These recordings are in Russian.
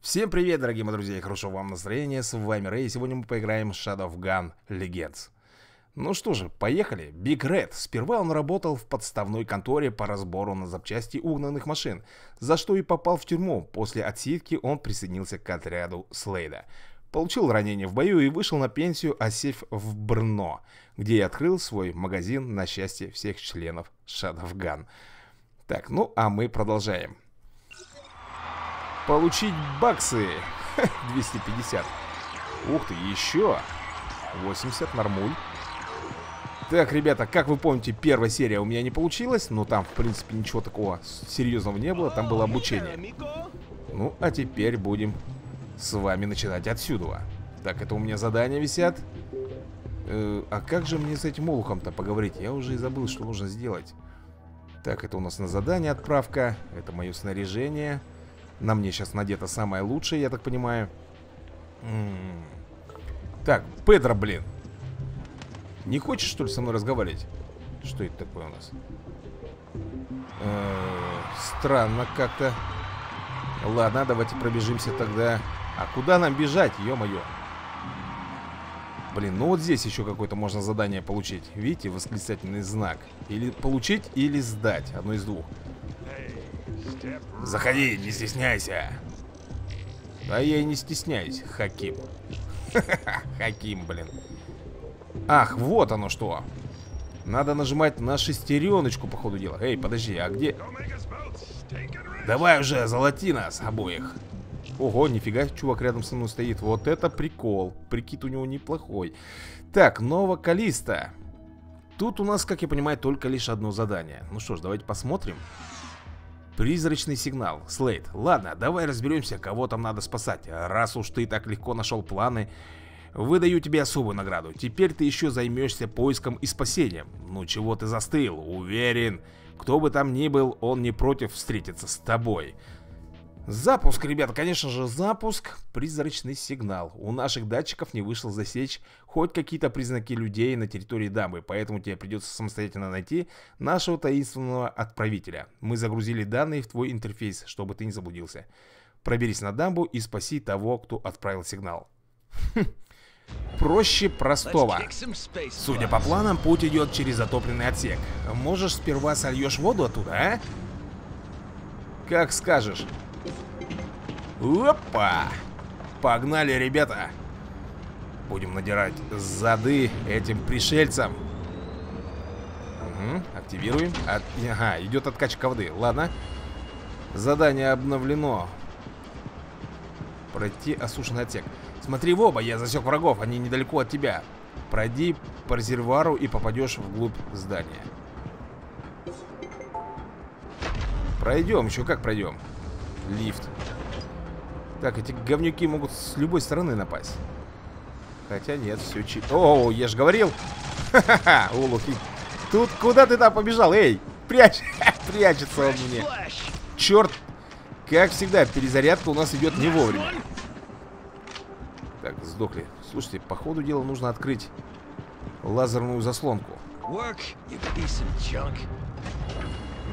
Всем привет, дорогие мои друзья, и хорошего вам настроения, с вами Рэй, сегодня мы поиграем в Shadow of Gun Legends. Ну что же, поехали. Биг Ред. Сперва он работал в подставной конторе по разбору на запчасти угнанных машин, за что и попал в тюрьму. После отсидки он присоединился к отряду Слейда. Получил ранение в бою и вышел на пенсию, осев в Брно, где и открыл свой магазин на счастье всех членов Shadow Gun. Так, ну а мы продолжаем. Получить баксы. 250. Ух ты, еще. 80, нормуль. Так, ребята, как вы помните, первая серия у меня не получилась, но там, в принципе, ничего такого серьезного не было, там было обучение. Ну, а теперь будем с вами начинать отсюда. Так, это у меня задания висят. Э, а как же мне с этим олухом-то поговорить? Я уже и забыл, что нужно сделать. Так, это у нас на задание отправка. Это мое снаряжение. На мне сейчас надето самое лучшее, я так понимаю. М -м -м. Так, Педро, блин. Не хочешь, что ли, со мной разговаривать? Что это такое у нас? Э -э странно как-то. Ладно, давайте пробежимся тогда. А куда нам бежать, ё-моё? Блин, ну вот здесь еще какое-то можно задание получить. Видите, восклицательный знак. Или получить, или сдать. Одно из двух. Заходи, не стесняйся. Да я и не стесняюсь, Хаким. Хаким, блин. Ах, вот оно что. Надо нажимать на шестереночку, по ходу дела. Эй, подожди, а где... Давай уже, золоти нас обоих. Ого, нифига, чувак рядом со мной стоит. Вот это прикол. Прикид у него неплохой. Так, Нова Калиста. Тут у нас, как я понимаю, только лишь одно задание. Ну что ж, давайте посмотрим. Призрачный сигнал. Слейд, ладно, давай разберемся, кого там надо спасать. Раз уж ты так легко нашел планы, выдаю тебе особую награду. Теперь ты еще займешься поиском и спасением. Ну чего ты застыл? Уверен, кто бы там ни был, он не против встретиться с тобой. Запуск, ребята, конечно же, запуск. Призрачный сигнал. У наших датчиков не вышло засечь хоть какие-то признаки людей на территории дамбы, поэтому тебе придется самостоятельно найти нашего таинственного отправителя. Мы загрузили данные в твой интерфейс, чтобы ты не заблудился. Проберись на дамбу и спаси того, кто отправил сигнал. Хм. Проще простого. Судя по планам, путь идет через затопленный отсек. Можешь сперва сольешь воду оттуда, а? Как скажешь. Опа! Погнали, ребята! Будем надирать зады этим пришельцам. Угу, активируем. От... Ага, идет откачка воды. Ладно. Задание обновлено. Пройти осушенный отсек. Смотри в оба, я засек врагов, они недалеко от тебя. Пройди по резервуару и попадешь вглубь здания. Пройдем, еще как пройдем. Лифт. Так, эти говнюки могут с любой стороны напасть. Хотя нет, все чи... О, я же говорил! Ха-ха-ха, улухи. Тут куда ты там побежал? Эй, прячь! Прячется он мне. Черт! Как всегда, перезарядка у нас идет не вовремя. Так, сдохли. Слушайте, по ходу дела нужно открыть лазерную заслонку.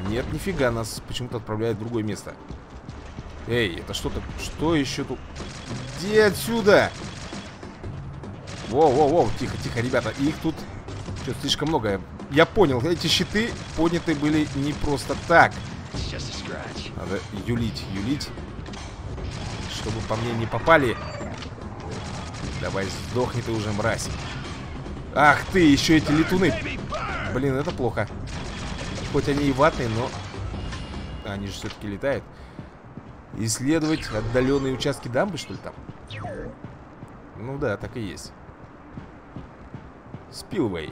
Нет, нифига, нас почему-то отправляют в другое место. Эй, это что-то... Что еще тут? Где отсюда? Воу-воу-воу, тихо-тихо, ребята. Их тут что слишком много. Я понял, эти щиты подняты были не просто так. Надо юлить, юлить. Чтобы по мне не попали. Давай, сдохни ты уже, мразь. Ах ты, еще эти летуны. Блин, это плохо. Хоть они и ватные, но... Они же все-таки летают. Исследовать отдаленные участки дамбы, что ли, там? Ну да, так и есть. Спилвей.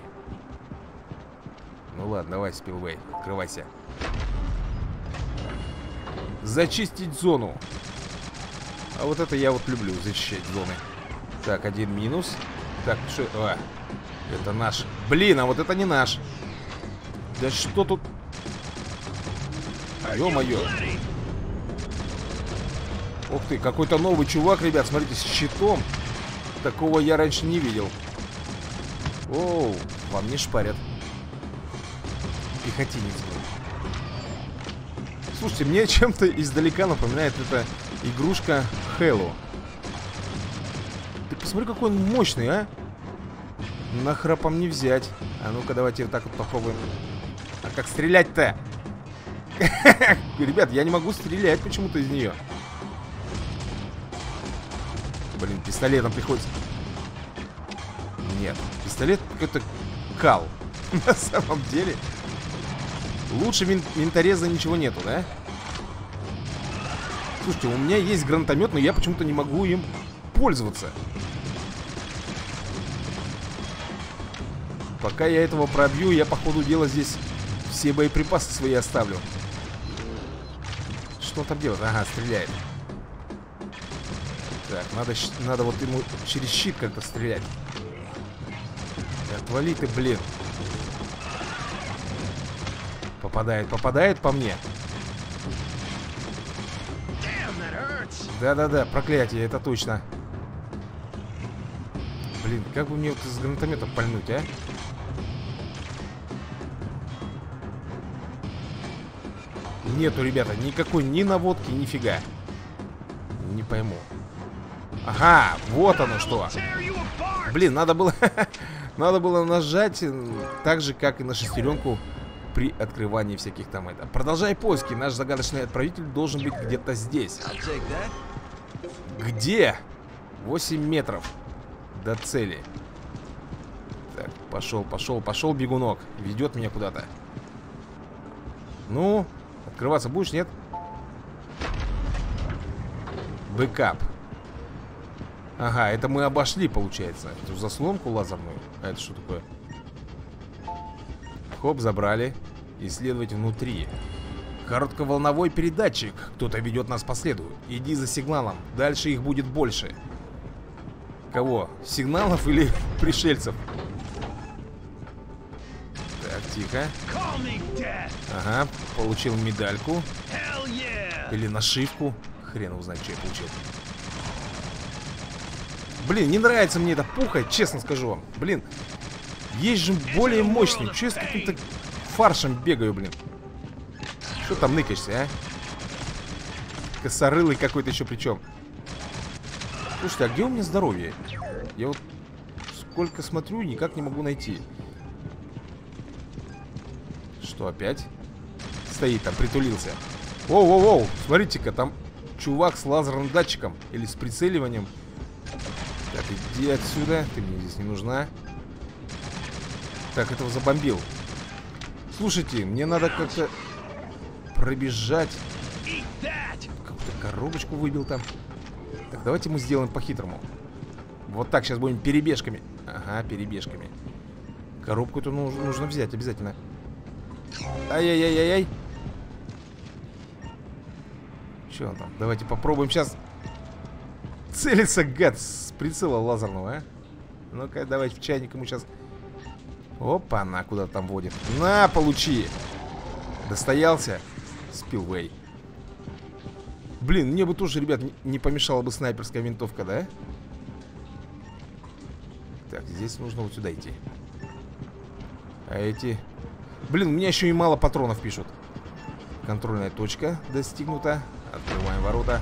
Ну ладно, давай, Спилвей, открывайся. Зачистить зону. А вот это я вот люблю, зачищать зоны. Так, один минус. Так, что... А, это наш. Блин, а вот это не наш. Да что тут... Ё-моё. Ух ты, какой-то новый чувак, ребят, смотрите, с щитом. Такого я раньше не видел. Оу, вам не шпарят. Пехотинец был. Слушайте, мне чем-то издалека напоминает это игрушка Хэлло. Ты посмотри, какой он мощный, а? Нахрапом не взять. А ну-ка, давайте вот так вот попробуем. А как стрелять-то? Ребят, я не могу стрелять почему-то из нее. Блин, пистолетом приходится. Нет, пистолет какой-то кал. На самом деле. Лучше вин винтореза ничего нету, да? Слушайте, у меня есть гранатомет, но я почему-то не могу им пользоваться. Пока я этого пробью, я по ходу дела здесь все боеприпасы свои оставлю. Что он там делает? Ага, стреляет. Так, надо, надо вот ему через щит как-то стрелять. Отвали ты, блин. Попадает, попадает по мне. Да-да-да, проклятие, это точно. Блин, как бы мне вот из гранатомета пальнуть, а? Нету, ребята, никакой ни наводки, нифига. Не пойму. Ага, вот оно что. Блин, надо было... надо было нажать так же, как и на шестеренку при открывании всяких там это. Продолжай поиски. Наш загадочный отправитель должен быть где-то здесь. Где? 8 метров до цели. Так, пошел, пошел, пошел бегунок. Ведет меня куда-то. Ну, открываться будешь, нет? Бэкап. Ага, это мы обошли, получается. Эту заслонку лазерную. А это что такое? Хоп, забрали. Исследовать внутри. Коротковолновой передатчик. Кто-то ведет нас по следу. Иди за сигналом. Дальше их будет больше. Кого? Сигналов или пришельцев? Так, тихо. Ага, получил медальку. Или нашивку. Хрен его знает, что я получил. Блин, не нравится мне эта пуха, честно скажу вам. Блин, есть же более мощный. Че я с каким-то фаршем бегаю, блин? Что там ныкаешься, а? Косорылый какой-то еще причем. Слушайте, а где у меня здоровье? Я вот сколько смотрю, никак не могу найти. Что, опять? Стоит там, притулился. Воу-воу-воу, смотрите-ка, там чувак с лазерным датчиком или с прицеливанием. Так, иди отсюда, ты мне здесь не нужна. Так, этого забомбил. Слушайте, мне надо как-то пробежать. Какую-то коробочку выбил там. Так, давайте мы сделаем по-хитрому. Вот так, сейчас будем перебежками. Ага, перебежками. Коробку эту нужно, нужно взять обязательно. Ай-яй-яй-яй-яй. Че он там? Давайте попробуем сейчас целиться, гад, с прицела лазерного, а? Ну-ка, давайте в чайник ему сейчас Опа, она куда там водит. На, получи. Достоялся. Спилвей. Блин, мне бы тоже, ребят, не помешала бы снайперская винтовка, да? Так, здесь нужно вот сюда идти. А эти... Блин, у меня еще и мало патронов пишут. Контрольная точка достигнута. Открываем ворота.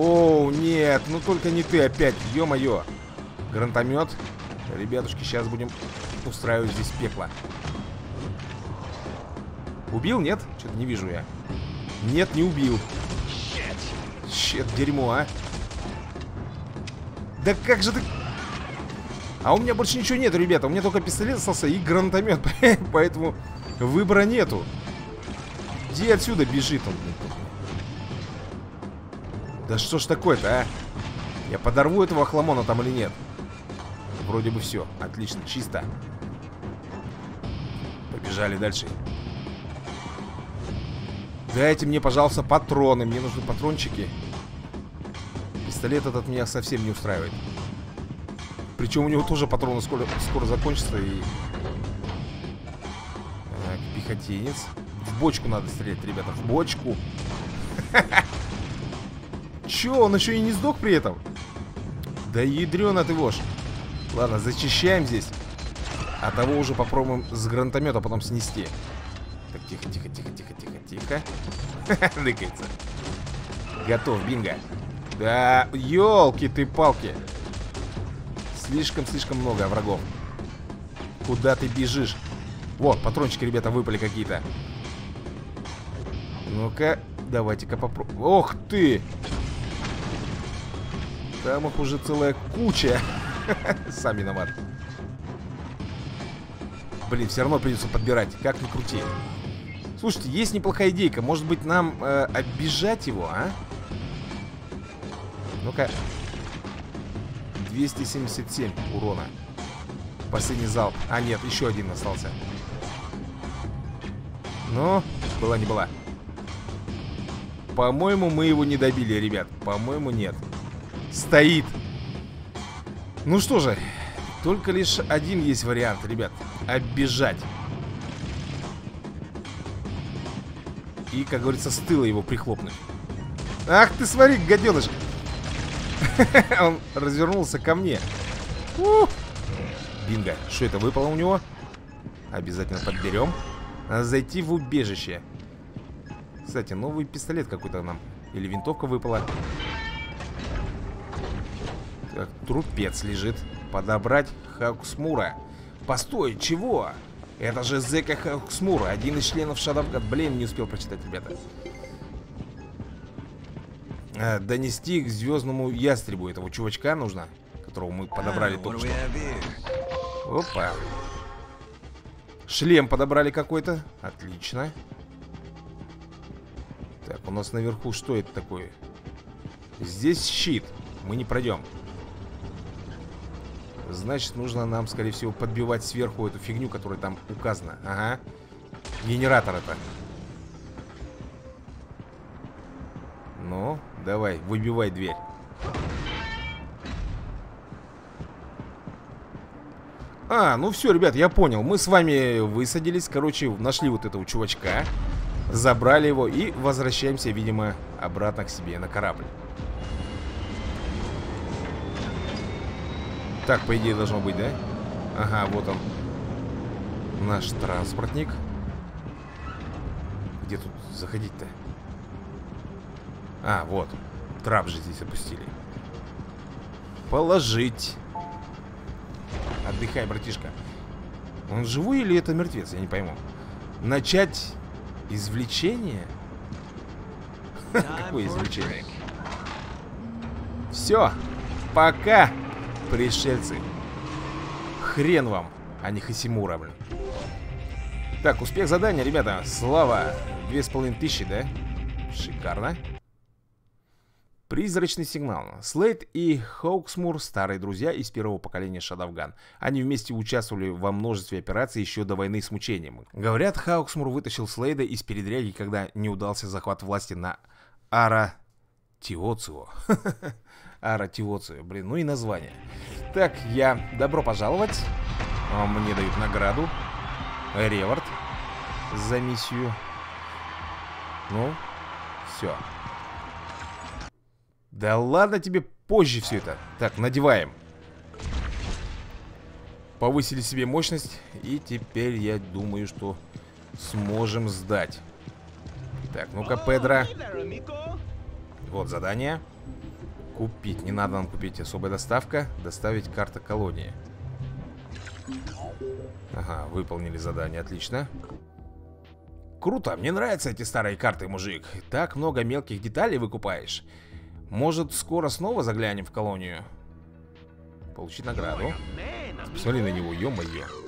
О, нет, ну только не ты опять, ё-моё. Гранатомет. Ребятушки, сейчас будем устраивать здесь пекло. Убил, нет? Что-то не вижу я. Нет, не убил. Щет, дерьмо, а. Да как же ты... А у меня больше ничего нет, ребята. У меня только пистолет остался и гранатомет. Поэтому выбора нету. Где отсюда бежит он? Да что ж такое-то, а? Я подорву этого хламона там или нет? Вроде бы все. Отлично, чисто. Побежали дальше. Дайте мне, пожалуйста, патроны. Мне нужны патрончики. Пистолет этот меня совсем не устраивает. Причем у него тоже патроны скоро, скоро закончатся и... Так, пехотинец. В бочку надо стрелять, ребята, в бочку. Че, он еще и не сдох при этом? Да ядрена ты вошь. Ладно, зачищаем здесь. А того уже попробуем с гранатомета потом снести. Так, тихо, тихо, тихо, тихо, тихо, тихо. Ныкается. Готов, бинго. Да, елки ты палки. Слишком-слишком много врагов. Куда ты бежишь? Вот, патрончики, ребята, выпали какие-то. Ну-ка, давайте-ка попробуем. Ох ты! Там их уже целая куча. Сам виноват. Блин, все равно придется подбирать, как ни крути. Слушайте, есть неплохая идейка. Может быть, нам э, обижать его, а? Ну-ка. 277 урона. Последний залп. А, нет, еще один остался. Ну, была не была. По-моему, мы его не добили, ребят. По-моему, нет. Стоит. Ну что же, только лишь один есть вариант, ребят. Оббежать. И, как говорится, с тыла его прихлопнуть. Ах ты, смотри, гаденыш. Он развернулся ко мне. Бинго. Что это выпало у него? Обязательно подберем. Зайти в убежище. Кстати, новый пистолет какой-то нам. Или винтовка выпала. Так, трупец лежит. Подобрать Хауксмура. Постой, чего? Это же Зека Хауксмура, один из членов Шадовка. Блин, не успел прочитать, ребята. А, донести к звездному ястребу этого чувачка нужно, которого мы подобрали а, только что. Опа. Шлем подобрали какой-то. Отлично. Так, у нас наверху что это такое? Здесь щит. Мы не пройдем. Значит, нужно нам, скорее всего, подбивать сверху эту фигню, которая там указана. Ага. Генератор это. Ну, давай, выбивай дверь. А, ну все, ребят, я понял. Мы с вами высадились, короче, нашли вот этого чувачка. Забрали его и возвращаемся, видимо, обратно к себе на корабль. Так, по идее, должно быть, да? Ага, вот он. Наш транспортник. Где тут заходить-то? А, вот. Трап же здесь опустили. Положить. Отдыхай, братишка. Он живой или это мертвец? Я не пойму. Начать извлечение? Какое извлечение? Все. Пока, пришельцы. Хрен вам, а не Хасимура, блин. Так, успех задания, ребята. Слава. Две с половиной тысячи, да? Шикарно. Призрачный сигнал. Слейд и Хоуксмур – старые друзья из первого поколения Шадавган. Они вместе участвовали во множестве операций еще до войны с мучением. Говорят, Хауксмур вытащил Слейда из передряги, когда не удался захват власти на Ара Тиоцио. Ара Тиоцио, блин, ну и название. Так, я добро пожаловать. А, мне дают награду. Ревард за миссию. Ну, все. Да ладно тебе позже все это. Так, надеваем. Повысили себе мощность. И теперь я думаю, что сможем сдать. Так, ну-ка, Педро. Вот задание. Купить. Не надо нам купить. Особая доставка. Доставить карта колонии. Ага, выполнили задание. Отлично. Круто. Мне нравятся эти старые карты, мужик. Так много мелких деталей выкупаешь. Может, скоро снова заглянем в колонию? Получить награду. Посмотри на него, ё-моё.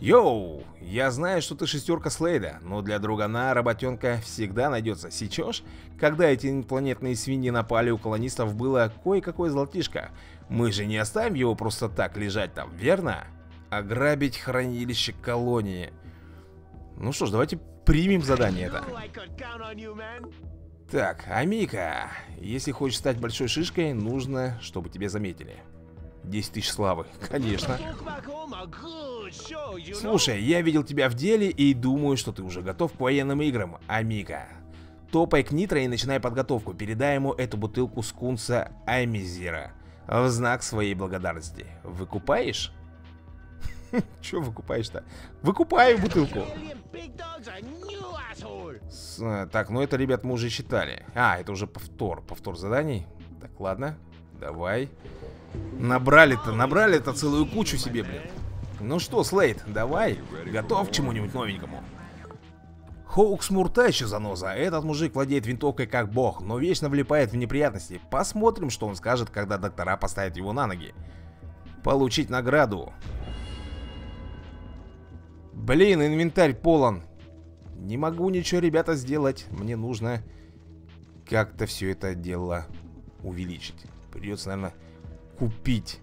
Йоу, я знаю, что ты шестерка Слейда, но для другана работенка всегда найдется. Сечешь? Когда эти инопланетные свиньи напали, у колонистов было кое-какое золотишко. Мы же не оставим его просто так лежать там, верно? Ограбить хранилище колонии. Ну что ж, давайте примем задание это. Так, Амика, если хочешь стать большой шишкой, нужно, чтобы тебя заметили. 10 тысяч славы, конечно. Слушай, я видел тебя в деле и думаю, что ты уже готов к военным играм, Амика. Топай к Нитро и начинай подготовку. Передай ему эту бутылку скунса Амизира в знак своей благодарности. Выкупаешь? Че выкупаешь-то? Выкупаю бутылку. Так, ну это, ребят, мы уже читали. А, это уже повтор. Повтор заданий. Так, ладно. Давай. Набрали-то, набрали-то целую кучу себе, блин. Ну что, Слейд, давай. Готов к чему-нибудь новенькому? Хоукс Мурта еще заноза. Этот мужик владеет винтовкой как бог, но вечно влипает в неприятности. Посмотрим, что он скажет, когда доктора поставят его на ноги. Получить награду. Блин, инвентарь полон. Не могу ничего, ребята, сделать. Мне нужно как-то все это дело увеличить. Придется, наверное, купить.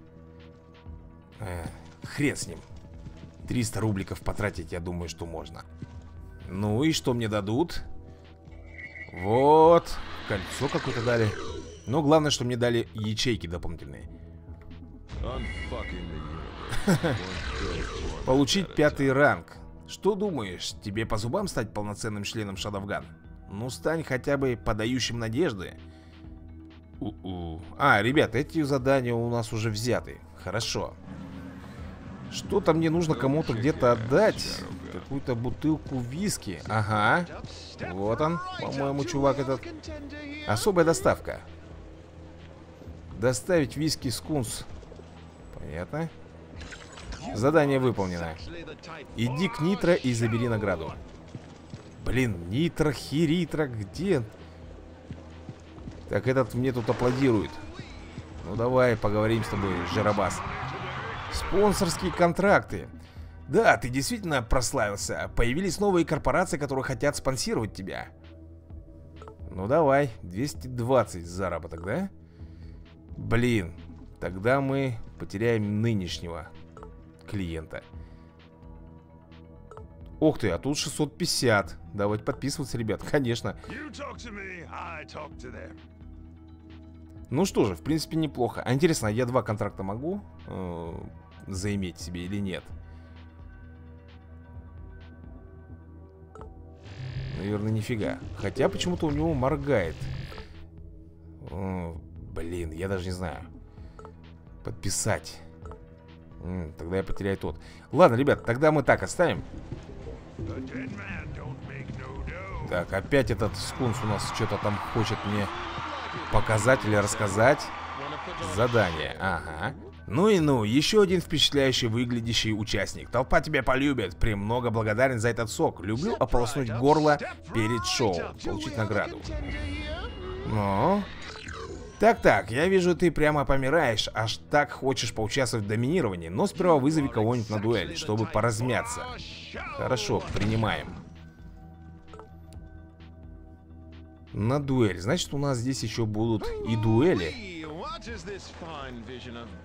Э, хрен с ним. 300 рубликов потратить, я думаю, что можно. Ну и что мне дадут? Вот. Кольцо какое-то дали. Но главное, что мне дали ячейки дополнительные. Получить пятый ранг. Что думаешь, тебе по зубам стать полноценным членом Шадовган? Ну, стань хотя бы подающим надежды. У -у. А, ребят, эти задания у нас уже взяты. Хорошо. Что-то мне нужно кому-то где-то отдать. Какую-то бутылку виски. Ага. Вот он, по-моему, чувак этот. Особая доставка. Доставить виски скунс. Понятно. Задание выполнено. Иди к Нитро и забери награду. Блин, Нитро, Хиритро, где? Так, этот мне тут аплодирует. Ну давай, поговорим с тобой, Жарабас. Спонсорские контракты. Да, ты действительно прославился. Появились новые корпорации, которые хотят спонсировать тебя. Ну давай, 220 заработок, да? Блин, тогда мы потеряем нынешнего клиента. Ух ты, а тут 650. Давайте подписываться, ребят, конечно. Ну что же, в принципе, неплохо. А интересно, я два контракта могу э, заиметь себе или нет? Наверное, нифига. Хотя почему-то у него моргает. О, блин, я даже не знаю. Подписать. М, тогда я потеряю тот. Ладно, ребят, тогда мы так оставим. Так, опять этот скунс у нас что-то там хочет мне показать или рассказать. Задание, ага. Ну и ну, еще один впечатляющий выглядящий участник. Толпа тебя полюбит. Премного благодарен за этот сок. Люблю ополоснуть горло перед шоу. Получить награду. Ну? Так-так, я вижу, ты прямо помираешь, аж так хочешь поучаствовать в доминировании, но сперва вызови кого-нибудь на дуэль, чтобы поразмяться. Хорошо, принимаем. На дуэль. Значит, у нас здесь еще будут и дуэли.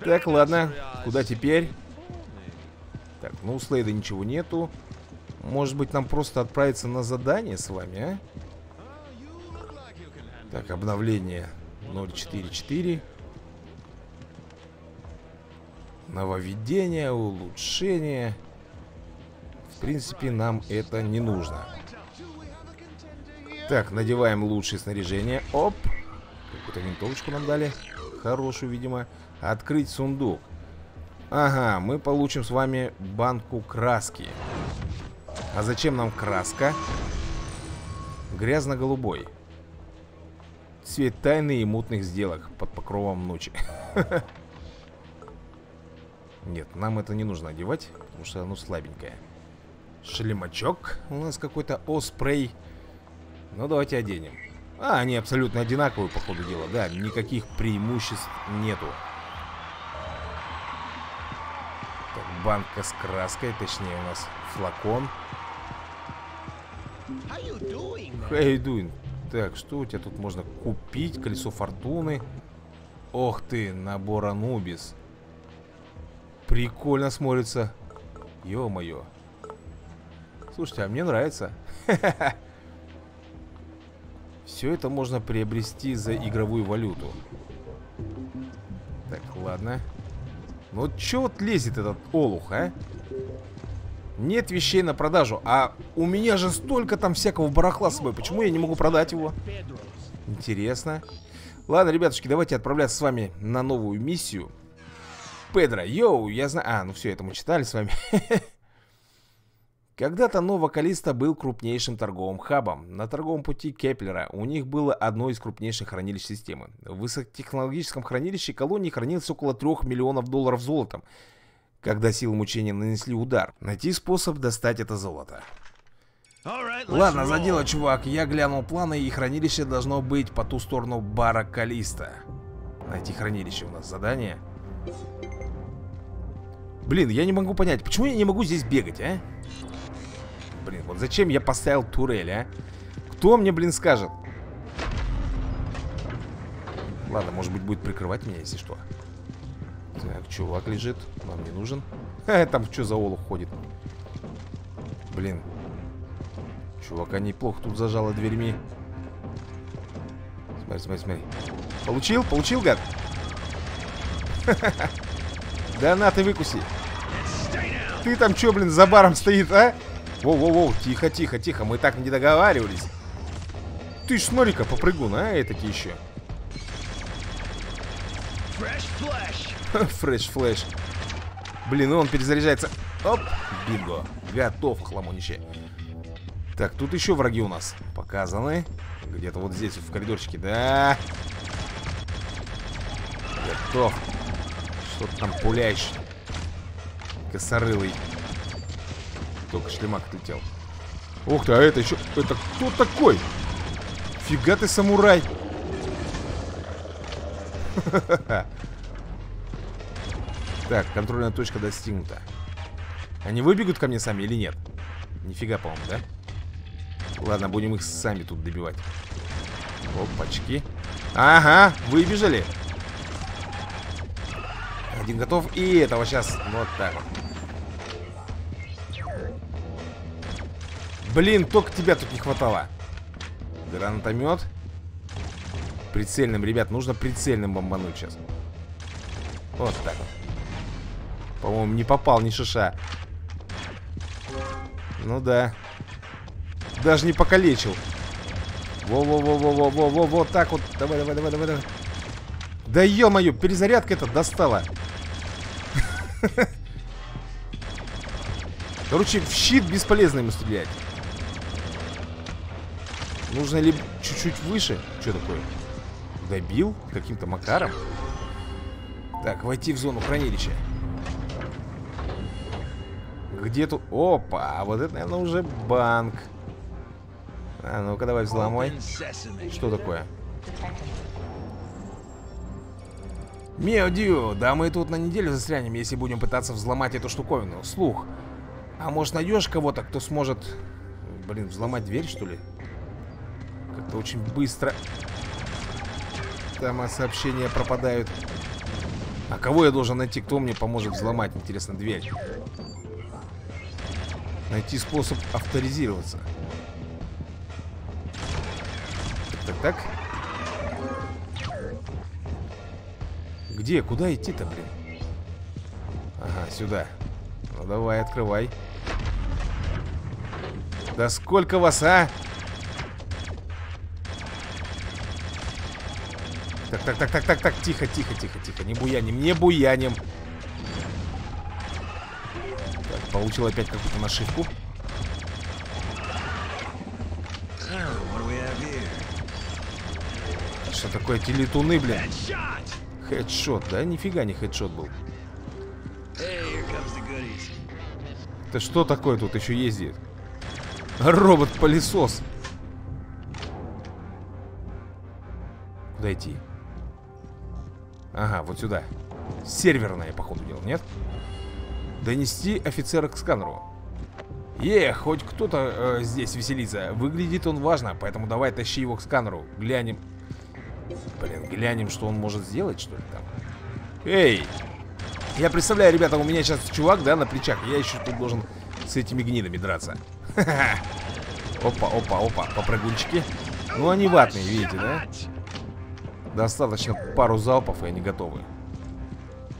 Так, ладно. Куда теперь? Так, ну у Слейда ничего нету. Может быть, нам просто отправиться на задание с вами, а? Так, обновление 044. Нововведение, улучшение. В принципе, нам это не нужно. Так, надеваем лучшее снаряжение. Оп. Какую-то винтовочку нам дали хорошую, видимо. Открыть сундук. Ага, мы получим с вами банку краски. А зачем нам краска? Грязно-голубой. Цвет тайны и мутных сделок под покровом ночи. Нет, нам это не нужно одевать, потому что оно слабенькое. Шлемачок у нас какой-то оспрей. Ну, давайте оденем. А, они абсолютно одинаковые, по ходу дела. Да, никаких преимуществ нету. Так, банка с краской, точнее у нас флакон. How you doing? Так, что у тебя тут можно купить? Колесо фортуны. Ох ты, набор Анубис. Прикольно смотрится. Ё-моё. Слушайте, а мне нравится. Все это можно приобрести за игровую валюту. Так, ладно. Ну что вот лезет этот олух, а? Нет вещей на продажу. А у меня же столько там всякого барахла с собой. Почему я не могу продать его? Интересно. Ладно, ребятушки, давайте отправляться с вами на новую миссию. Педро, йоу, я знаю... А, ну все, это мы читали с вами. Когда-то Новокалиста был крупнейшим торговым хабом. На торговом пути Кеплера у них было одно из крупнейших хранилищ системы. В высокотехнологическом хранилище колонии хранилось около 3 миллионов долларов золотом. Когда силы мучения нанесли удар, найти способ достать это золото. Ладно, за дело, чувак. Я глянул планы, и хранилище должно быть по ту сторону бара Калиста. Найти хранилище у нас задание. Блин, я не могу понять, почему я не могу здесь бегать, а? Блин, вот зачем я поставил турель, а? Кто мне, блин, скажет? Ладно, может быть, будет прикрывать меня, если что. Так, чувак лежит. Нам не нужен. Ха, там что за олух ходит? Блин, Чувака неплохо тут зажало дверьми. Смотри, смотри, смотри. Получил? Получил, гад? Да на, ты выкуси. Ты там что, блин, за баром стоит, а? Воу-воу-воу, тихо, тихо, тихо, мы так не договаривались. Ты ж смотри-ка, попрыгун, а, этаки еще. Fresh flesh. Блин, ну он перезаряжается. Оп, bingo. Готов, хламонище. Так, тут еще враги у нас показаны. Где-то вот здесь, в коридорчике. Да. Готов. Что ты там пуляешь? Косорылый. Только шлемак отлетел. Ух ты, а это еще... Это кто такой? Фига ты самурай. Так, контрольная точка достигнута. Они выбегут ко мне сами или нет? Нифига, по-моему, да? Ладно, будем их сами тут добивать. Опачки. Ага, выбежали. Один готов. И этого сейчас вот так вот. Блин, только тебя тут не хватало. Гранатомет. Прицельным, ребят, нужно прицельным бомбануть сейчас. Вот так. По-моему, не попал ни шиша. Ну да. Даже не покалечил. Во-во-во-во-во-во-во, вот так вот. Давай, давай, давай, давай, давай. Да ё-моё, перезарядка это достала. Короче, в щит бесполезно ему стрелять. Нужно ли чуть-чуть выше? Что такое? Добил? Каким-то макаром? Так, войти в зону хранилища. Где тут? Опа, а вот это, наверное, уже банк. А ну-ка давай взломай. Что такое? Меодио, да мы тут на неделю застрянем, если будем пытаться взломать эту штуковину. Слух. А может найдешь кого-то, кто сможет... Блин, взломать дверь, что ли? Как-то очень быстро... Там сообщения пропадают. А кого я должен найти? Кто мне поможет взломать, интересно, дверь? Найти способ авторизироваться. Так, так. Где? Куда идти-то, блин? Ага, сюда. Ну давай, открывай. Да сколько вас, а? Так, так, так, так, так, так, тихо, тихо, тихо, тихо. Не буяним, не буяним. Так, получил опять какую-то нашивку. Что такое эти летуны, блин? Хедшот, да? Нифига не хедшот был. Это что такое тут еще ездит? Робот-пылесос. Куда идти? Ага, вот сюда. Серверная, походу, дело, нет? Донести офицера к сканеру. Е, хоть кто-то э, здесь веселится. Выглядит он важно, поэтому давай тащи его к сканеру. Глянем, Блин, глянем, что он может сделать, что ли, там. Эй! Я представляю, ребята, у меня сейчас чувак, да, на плечах. Я еще тут должен с этими гнидами драться. Опа, опа, опа, попрыгунчики. Ну, они ватные, видите, да? Достаточно пару залпов, и они готовы.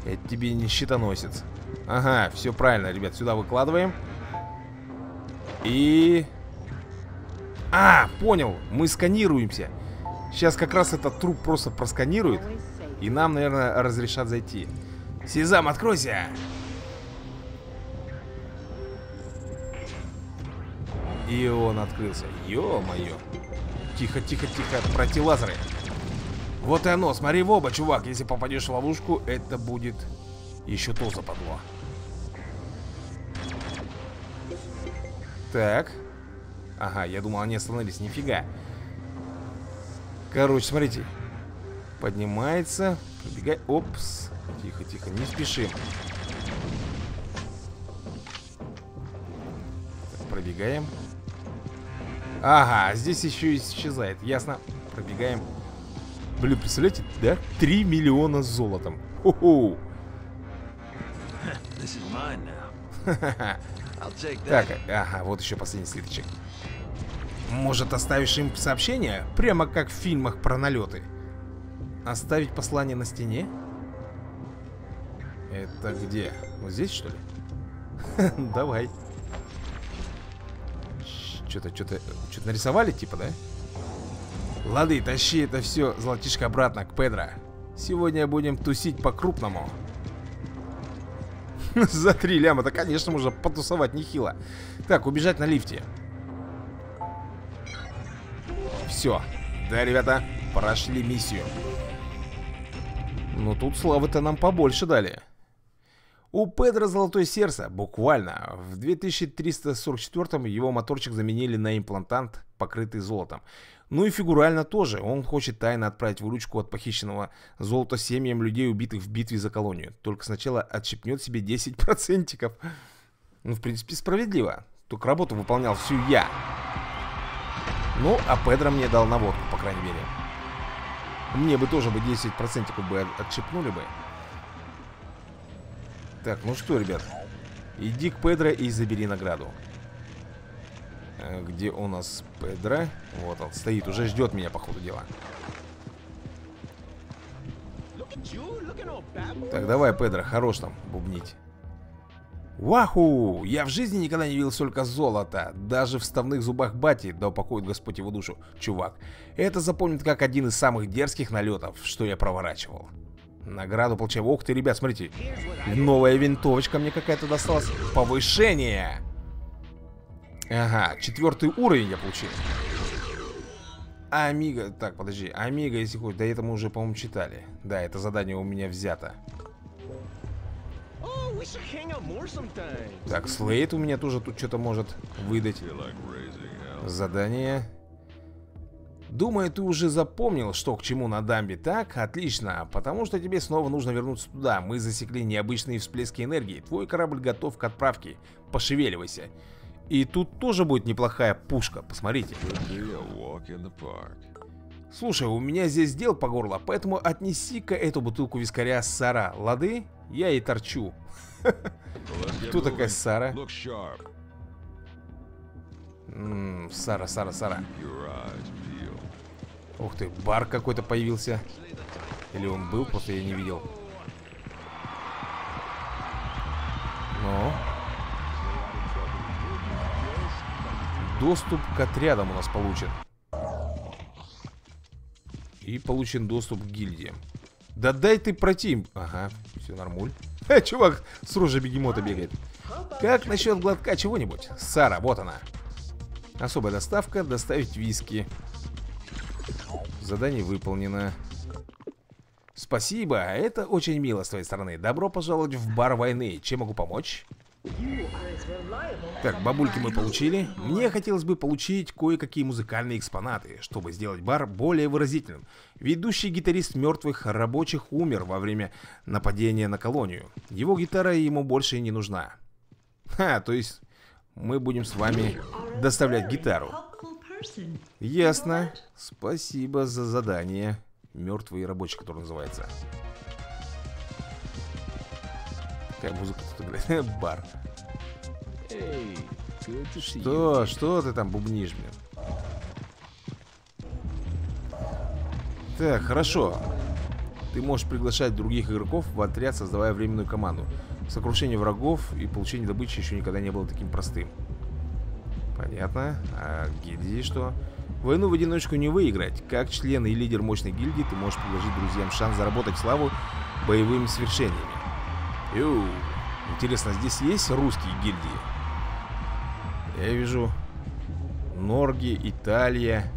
Это тебе не щитоносец. Ага, все правильно, ребят, сюда выкладываем. И... А, понял, мы сканируемся. Сейчас как раз этот труп просто просканирует. И нам, наверное, разрешат зайти. Сезам, откройся! И он открылся. Ё-моё. Тихо, тихо, тихо. Протилазеры. Вот и оно. Смотри в оба, чувак. Если попадешь в ловушку, это будет еще то западло. Так. Ага, я думал, они остановились. Нифига. Короче, смотрите. Поднимается. Пробегай. Опс. Тихо, тихо. Не спешим. Так, пробегаем. Ага, здесь еще исчезает. Ясно. Пробегаем. Блин, представляете, да? 3 миллиона с золотом. Хо-хо. Так, ага, вот еще последний слиточек. Может, оставишь им сообщение? Прямо как в фильмах про налеты. Оставить послание на стене? Это где? Вот здесь, что ли? Давай. Что-то, что-то, что-то нарисовали, типа, да? Лады, тащи это все, золотишко, обратно к Педро. Сегодня будем тусить по-крупному. За три ляма, да, конечно, можно потусовать нехило. Так, убежать на лифте. Все. Да, ребята, прошли миссию. Ну, тут славы-то нам побольше дали. У Педро золотое сердце, буквально. В 2344 его моторчик заменили на имплантант, покрытый золотом. Ну и фигурально тоже. Он хочет тайно отправить выручку от похищенного золота семьям людей, убитых в битве за колонию. Только сначала отщипнет себе 10%. Ну, в принципе, справедливо. Только работу выполнял всю я. Ну, а Педро мне дал наводку, по крайней мере. Мне бы тоже бы 10% бы отщипнули бы. Так, ну что, ребят. Иди к Педро и забери награду. Э, где у нас Педро? Вот он стоит, уже ждет меня, по ходу дела. Так, давай, Педро, хорош там бубнить. Ваху! Я в жизни никогда не видел столько золота. Даже в вставных зубах бати, да упокоит Господь его душу, чувак. Это запомнит как один из самых дерзких налетов, что я проворачивал. Награду получаю. Ух ты, ребят, смотрите. Новая винтовочка мне какая-то досталась. Повышение! Ага, четвертый уровень я получил. Амиго, так, подожди, Амиго, если хочешь, да это мы уже, по-моему, читали. Да, это задание у меня взято. Так, Слейд у меня тоже тут что-то может выдать. Задание. Думаю, ты уже запомнил, что к чему на дамбе, так? Отлично, потому что тебе снова нужно вернуться туда. Мы засекли необычные всплески энергии. Твой корабль готов к отправке. Пошевеливайся. И тут тоже будет неплохая пушка, посмотрите. Слушай, у меня здесь дел по горло, поэтому отнеси-ка эту бутылку вискаря Сара, лады? Я и торчу. Кто такая Сара? Сара, Сара, Сара. Ух ты, бар какой-то появился. Или он был, просто я не видел. Ну. Доступ к отрядам у нас получен. И получен доступ к гильдии. Да дай ты пройти. Ага, все нормуль. Ха, чувак с рожей бегемота бегает. Как насчет глотка чего-нибудь? Сара, вот она. Особая доставка, доставить виски. Задание выполнено. Спасибо, это очень мило с твоей стороны. Добро пожаловать в бар войны. Чем могу помочь? Так, бабульки мы получили. Мне хотелось бы получить кое-какие музыкальные экспонаты, чтобы сделать бар более выразительным. Ведущий гитарист мертвых рабочих умер во время нападения на колонию. Его гитара ему больше не нужна. Ха, то есть мы будем с вами доставлять гитару. Ясно. Спасибо за задание. Мертвый рабочий, который называется. Какая музыка тут играет? Бар. Что? Что ты там бубнишь, блин? Так, хорошо. Ты можешь приглашать других игроков в отряд, создавая временную команду. Сокрушение врагов и получение добычи еще никогда не было таким простым. Понятно. А гильдии что? Войну в одиночку не выиграть. Как член и лидер мощной гильдии, ты можешь предложить друзьям шанс заработать славу боевыми свершениями. Ю. Интересно, здесь есть русские гильдии? Я вижу Норги, Италия.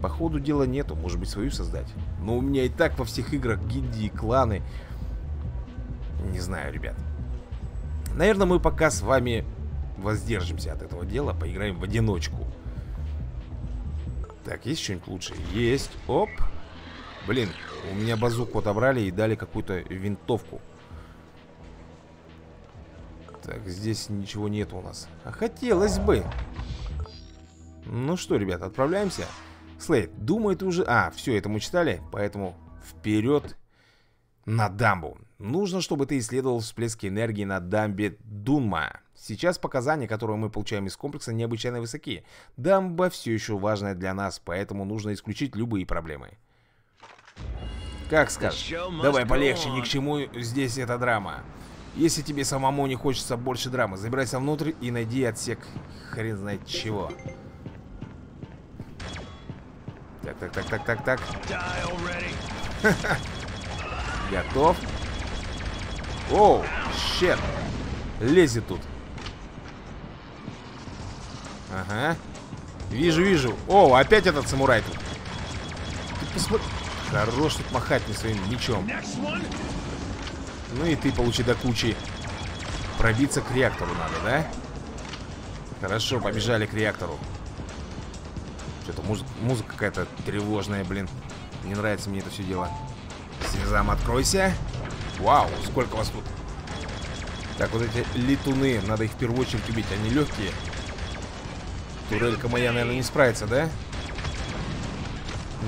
По ходу дела нету, может быть свою создать. Но у меня и так во всех играх гильдии, кланы. Не знаю, ребят. Наверное, мы пока с вами воздержимся от этого дела, поиграем в одиночку. Так, есть что-нибудь лучше? Есть. Оп. Блин, у меня базуку отобрали и дали какую-то винтовку. Так, здесь ничего нет у нас. А хотелось бы. Ну что, ребят, отправляемся. Слейд, думаю, ты уже... А, все, это мы читали, поэтому вперед на дамбу. Нужно, чтобы ты исследовал всплески энергии на дамбе Дунма. Сейчас показания, которые мы получаем из комплекса, необычайно высоки. Дамба все еще важная для нас, поэтому нужно исключить любые проблемы. Как скажешь. Давай полегче, ни к чему здесь эта драма. Если тебе самому не хочется больше драмы, забирайся внутрь и найди отсек хрен знает чего. Так, так, так, так, так, так. Готов. Оу, щет. Лезет тут. Ага. Вижу, вижу. О, опять этот самурай тут. Ты посмотри. Хорош тут махать не своим мечом. Ну и ты получи до кучи. Пробиться к реактору надо, да? Хорошо, побежали к реактору. Что-то музыка, музыка какая-то тревожная, блин. Не нравится мне это все дело. Сезам, откройся. Вау, сколько вас тут. Так, вот эти летуны, надо их в первую очередь убить, они легкие. Турелька моя, наверное, не справится, да?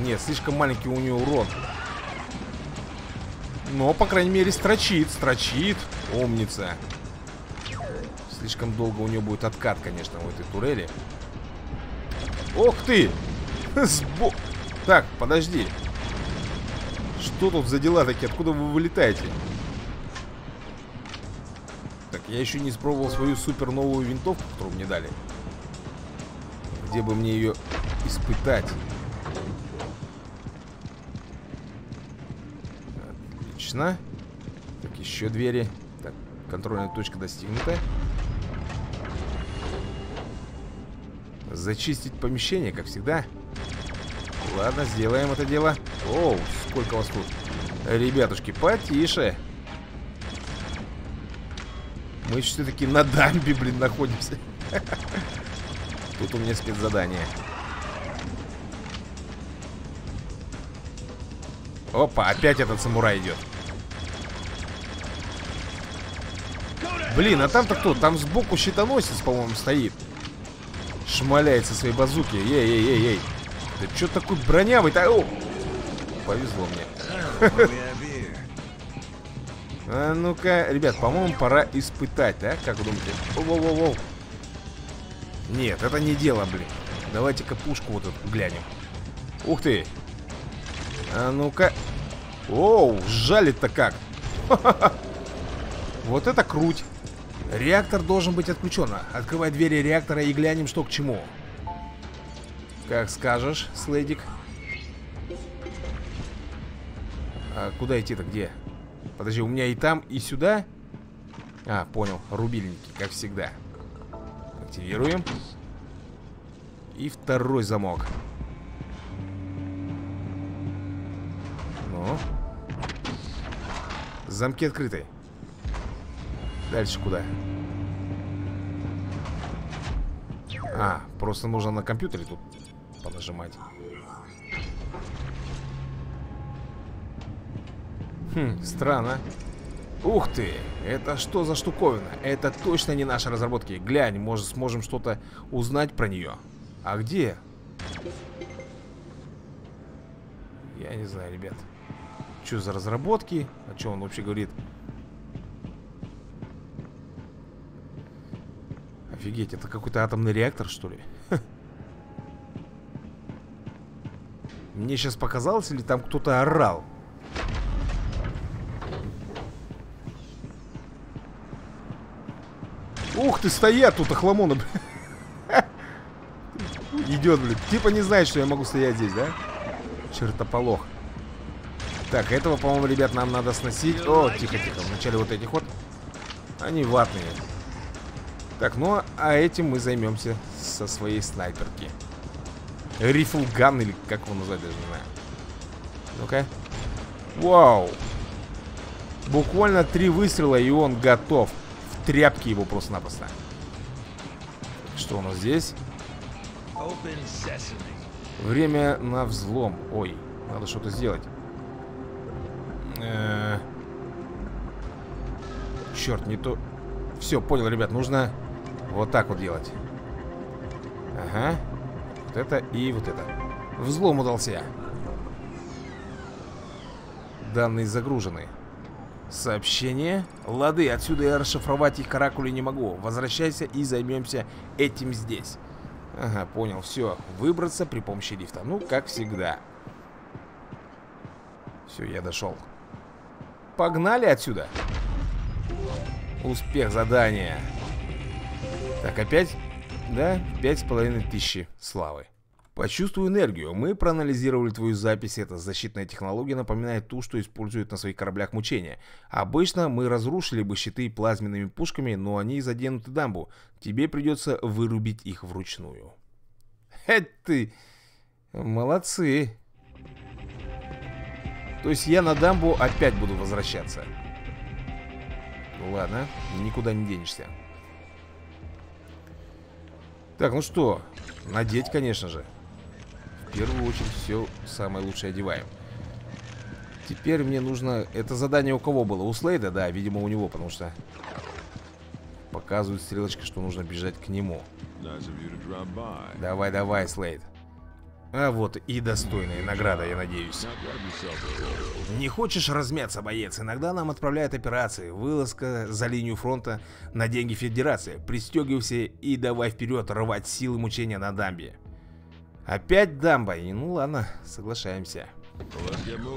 Нет, слишком маленький у нее урон. Но, по крайней мере, строчит, строчит. Умница. Слишком долго у нее будет откат, конечно, у этой турели. Ох ты! Сбо... Так, подожди. Что тут за дела такие? Откуда вы вылетаете? Так, я еще не испробовал свою супер новую винтовку, которую мне дали. Где бы мне ее испытать? Отлично. Так, еще двери. Так, контрольная точка достигнута. Зачистить помещение, как всегда. Ладно, сделаем это дело. Оу, сколько вас тут. Ребятушки, потише. Мы все-таки на дамбе, блин, находимся. Тут у меня спецзадание. Опа, опять этот самурай идет. Блин, а там-то кто? Там сбоку щитоносец, по-моему, стоит. Шмаляется своей базуки. Ей-ей-ей-ей. Да что такой бронявый-то? Повезло мне. А ну-ка, ребят, по-моему, пора испытать, да? Как вы думаете? Воу-воу-воу. Нет, это не дело, блин. Давайте-ка пушку вот эту глянем. Ух ты. А ну-ка. Оу, жалит-то как. Вот это круть. Реактор должен быть отключен. Открывай двери реактора и глянем, что к чему. Как скажешь, Слейдик. А куда идти-то? Где? Подожди, у меня и там, и сюда. А, понял. Рубильники, как всегда. Активируем. И второй замок. Ну. Замки открыты. Дальше куда? А, просто нужно на компьютере тут понажимать. Хм, странно. Ух ты, это что за штуковина? Это точно не наши разработки. Глянь, может сможем что-то узнать про нее. А где? Я не знаю, ребят. Что за разработки? О чем он вообще говорит? Офигеть, это какой-то атомный реактор, что ли? Мне сейчас показалось, или там кто-то орал? Ух ты, стоят тут охламоны, Идет, блин. Типа не знает, что я могу стоять здесь, да? Чертополох. Так, этого, по-моему, ребят, нам надо сносить. О, тихо-тихо. Вначале вот этих вот. Они ватные. Так, ну, а этим мы займемся со своей снайперки. Рифлган или как его назвать, даже не знаю. Ну-ка. Вау. Буквально три выстрела, и он готов. В тряпке его просто-напросто. Что у нас здесь? Время на взлом. Ой, надо что-то сделать. Э -э Черт, не то... Все, понял, ребят, нужно вот так вот делать. Ага. Вот это и вот это. Взлом удался. Данные загружены. Сообщение. Лады, отсюда я расшифровать их каракули не могу. Возвращайся и займемся этим здесь. Ага, понял, все. Выбраться при помощи лифта. Ну, как всегда. Все, я дошел. Погнали отсюда. Успех задания. Так, опять? Да, пять с половиной тысячи славы. Почувствуй энергию. Мы проанализировали твою запись. Эта защитная технология напоминает ту, что используют на своих кораблях мучения. Обычно мы разрушили бы щиты плазменными пушками, но они заденуты дамбу. Тебе придется вырубить их вручную. Это ты... Молодцы. То есть я на дамбу опять буду возвращаться. Ладно, никуда не денешься. Так, ну что, надеть, конечно же. В первую очередь все самое лучшее одеваем. Теперь мне нужно... Это задание у кого было? У Слейда? Да, видимо, у него, потому что... Показывает стрелочка, что нужно бежать к нему. Давай, давай, Слейд. А вот и достойная награда, я надеюсь. Не хочешь размяться, боец? Иногда нам отправляют операции. Вылазка за линию фронта на деньги Федерации. Пристегивайся и давай вперед рвать силы мучения на дамбе. Опять дамба? Ну ладно, соглашаемся.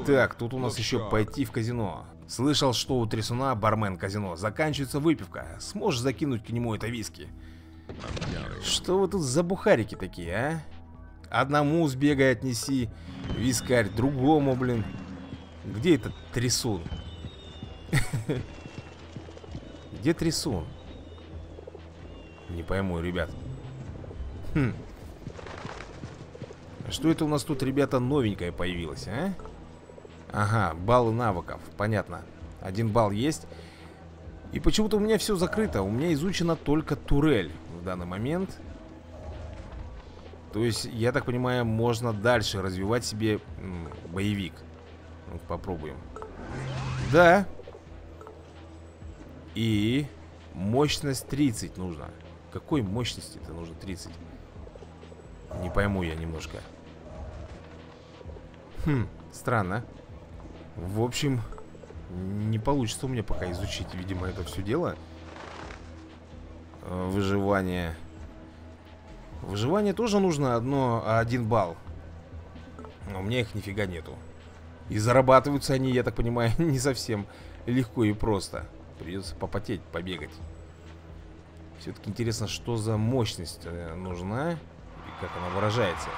Так, тут у нас еще пойти в казино. Слышал, что у Трясуна бармен казино. Заканчивается выпивка. Сможешь закинуть к нему это виски? Что вы тут за бухарики такие, а? Одному сбегай отнеси вискарь, другому, блин. Где этот трясун? Где трясун? Не пойму, ребят. Хм. Что это у нас тут, ребята, новенькое появилось, а? Ага, баллы навыков, понятно. Один балл есть. И почему-то у меня все закрыто. У меня изучена только турель в данный момент. То есть, я так понимаю, можно дальше развивать себе боевик. Ну, попробуем. Да. И мощность 30 нужно. Какой мощности это нужно 30? Не пойму я немножко. Хм, странно. В общем, не получится у меня пока изучить, видимо, это все дело. Э, выживание. Выживание тоже нужно одно, один балл. Но у меня их нифига нету. И зарабатываются они, я так понимаю, не совсем легко и просто. Придется попотеть, побегать. Все-таки интересно, что за мощность э, нужна и как она выражается.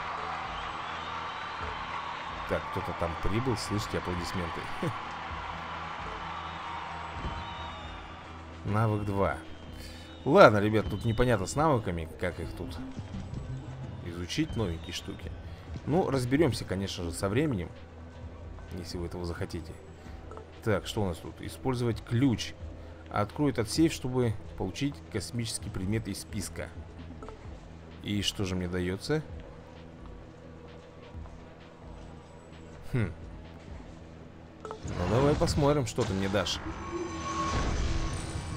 Так, кто-то там прибыл, слышите аплодисменты. Навык 2. Ладно, ребят, тут непонятно с навыками, как их тут изучить, новенькие штуки. Ну, разберемся, конечно же, со временем, если вы этого захотите. Так, что у нас тут? Использовать ключ. Откроет от сейф, чтобы получить космический предмет из списка. И что же мне дается? Хм. Ну, давай посмотрим, что ты мне дашь.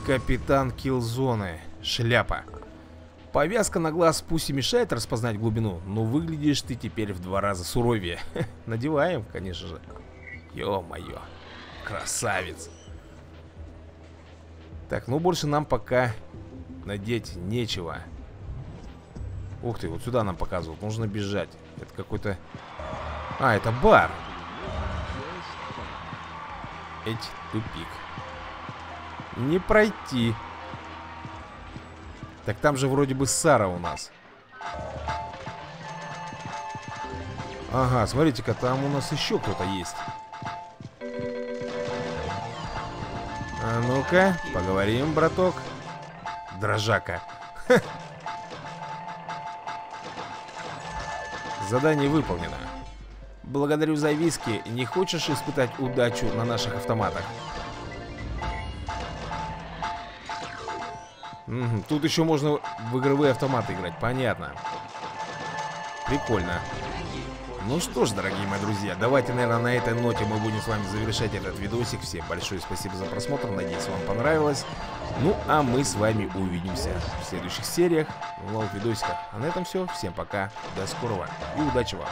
Капитан Килзоны. Шляпа. Повязка на глаз пусть и мешает распознать глубину, но выглядишь ты теперь в два раза суровее. Надеваем, конечно же. Ё-моё. Красавец. Так, ну больше нам пока надеть нечего. Ух ты, вот сюда нам показывают. Нужно бежать. Это какой-то... А, это бар. Эть, тупик. Не пройти. Так там же вроде бы Сара у нас. Ага, смотрите-ка, там у нас еще кто-то есть. А ну-ка, поговорим, браток. Дрожака. задание выполнено. Благодарю за виски. Не хочешь испытать удачу на наших автоматах? Мгм, Тут еще можно в игровые автоматы играть, понятно. Прикольно. Ну что ж, дорогие мои друзья, давайте, наверное, на этой ноте мы будем с вами завершать этот видосик. Всем большое спасибо за просмотр, надеюсь, вам понравилось. Ну, а мы с вами увидимся в следующих сериях, в новых видосиках. А на этом все, всем пока, до скорого и удачи вам.